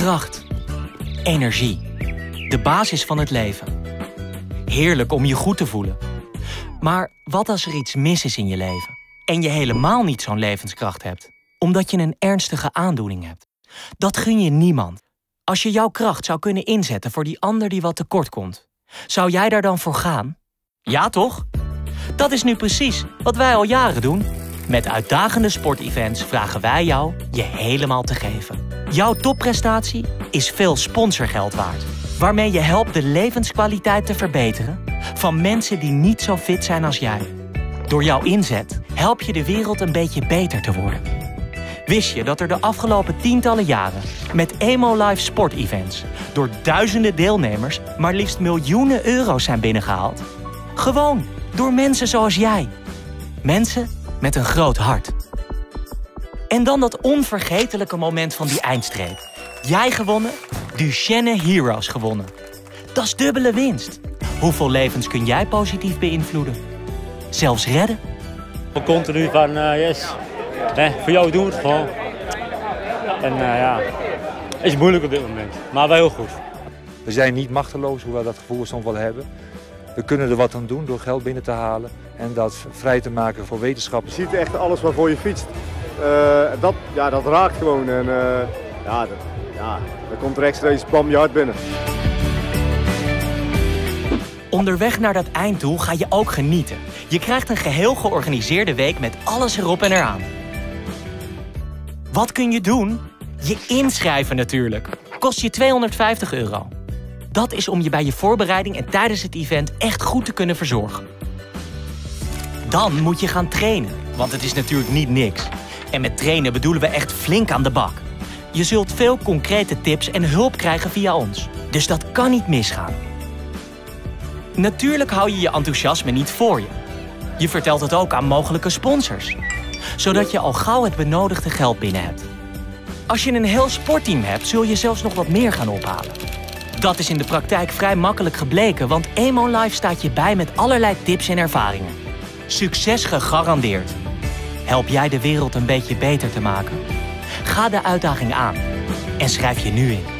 Kracht. Energie. De basis van het leven. Heerlijk om je goed te voelen. Maar wat als er iets mis is in je leven? En je helemaal niet zo'n levenskracht hebt? Omdat je een ernstige aandoening hebt. Dat gun je niemand. Als je jouw kracht zou kunnen inzetten voor die ander die wat tekort komt, zou jij daar dan voor gaan? Ja, toch? Dat is nu precies wat wij al jaren doen. Met uitdagende sportevents vragen wij jou je helemaal te geven. Jouw topprestatie is veel sponsorgeld waard. Waarmee je helpt de levenskwaliteit te verbeteren van mensen die niet zo fit zijn als jij. Door jouw inzet help je de wereld een beetje beter te worden. Wist je dat er de afgelopen tientallen jaren met Emo Live sportevents door duizenden deelnemers maar liefst miljoenen euro's zijn binnengehaald? Gewoon door mensen zoals jij. Mensen met een groot hart. En dan dat onvergetelijke moment van die eindstreep. Jij gewonnen, Duchenne Heroes gewonnen. Dat is dubbele winst. Hoeveel levens kun jij positief beïnvloeden? Zelfs redden? Continu van, uh, yes, nee, voor jou doen we het gewoon. En uh, ja, is moeilijk op dit moment, maar wel heel goed. We zijn niet machteloos, hoewel dat gevoel soms wel hebben. We kunnen er wat aan doen door geld binnen te halen en dat vrij te maken voor wetenschap. Je ziet echt alles waarvoor je fietst. Uh, dat, ja, dat raakt gewoon en uh, ja, dat, ja, dan komt rechtstreeks bam je hart binnen. Onderweg naar dat einddoel ga je ook genieten. Je krijgt een geheel georganiseerde week met alles erop en eraan. Wat kun je doen? Je inschrijven natuurlijk. Kost je 250 euro. Dat is om je bij je voorbereiding en tijdens het event echt goed te kunnen verzorgen. Dan moet je gaan trainen, want het is natuurlijk niet niks. En met trainen bedoelen we echt flink aan de bak. Je zult veel concrete tips en hulp krijgen via ons. Dus dat kan niet misgaan. Natuurlijk hou je je enthousiasme niet voor je. Je vertelt het ook aan mogelijke sponsors. Zodat je al gauw het benodigde geld binnen hebt. Als je een heel sportteam hebt, zul je zelfs nog wat meer gaan ophalen. Dat is in de praktijk vrij makkelijk gebleken, want Emo Life staat je bij met allerlei tips en ervaringen. Succes gegarandeerd. Help jij de wereld een beetje beter te maken? Ga de uitdaging aan en schrijf je nu in.